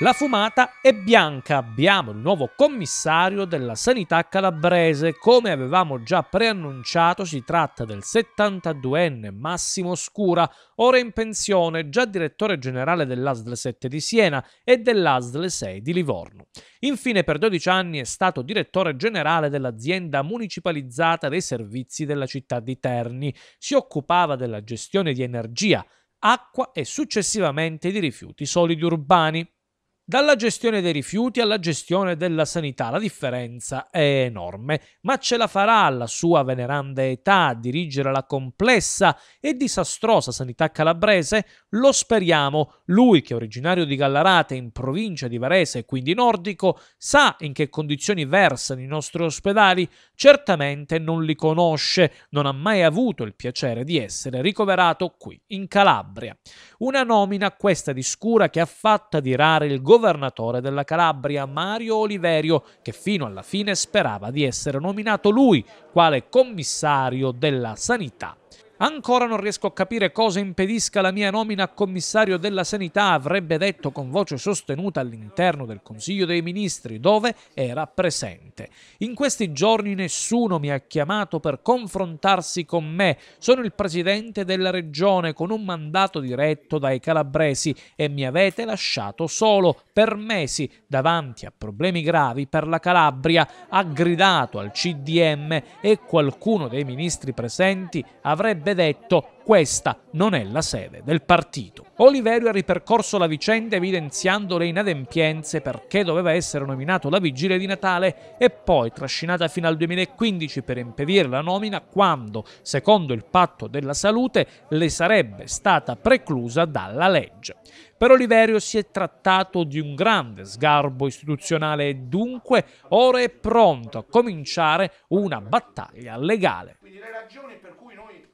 La fumata è bianca, abbiamo il nuovo commissario della sanità calabrese. Come avevamo già preannunciato, si tratta del 72enne Massimo Scura, ora in pensione, già direttore generale dell'ASL 7 di Siena e dell'ASL 6 di Livorno. Infine, per 12 anni è stato direttore generale dell'azienda municipalizzata dei servizi della città di Terni. Si occupava della gestione di energia, acqua e successivamente di rifiuti solidi urbani. Dalla gestione dei rifiuti alla gestione della sanità la differenza è enorme, ma ce la farà alla sua veneranda età a dirigere la complessa e disastrosa sanità calabrese? Lo speriamo. Lui, che è originario di Gallarate in provincia di Varese e quindi nordico, sa in che condizioni versano i nostri ospedali? Certamente non li conosce, non ha mai avuto il piacere di essere ricoverato qui, in Calabria. Una nomina questa di scura che ha fatto adirare il governatore della Calabria, Mario Oliverio, che fino alla fine sperava di essere nominato lui quale commissario della sanità. Ancora non riesco a capire cosa impedisca la mia nomina a commissario della sanità, avrebbe detto con voce sostenuta all'interno del Consiglio dei Ministri, dove era presente. In questi giorni nessuno mi ha chiamato per confrontarsi con me. Sono il presidente della regione con un mandato diretto dai calabresi e mi avete lasciato solo per mesi davanti a problemi gravi per la Calabria. Ha gridato al CDM e qualcuno dei ministri presenti avrebbe detto questa non è la sede del partito. Oliverio ha ripercorso la vicenda evidenziando le inadempienze perché doveva essere nominato la vigilia di Natale e poi trascinata fino al 2015 per impedire la nomina quando, secondo il patto della salute, le sarebbe stata preclusa dalla legge. Per Oliverio si è trattato di un grande sgarbo istituzionale e dunque ora è pronto a cominciare una battaglia legale. Quindi le ragioni per cui noi